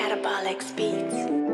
catabolic speeds.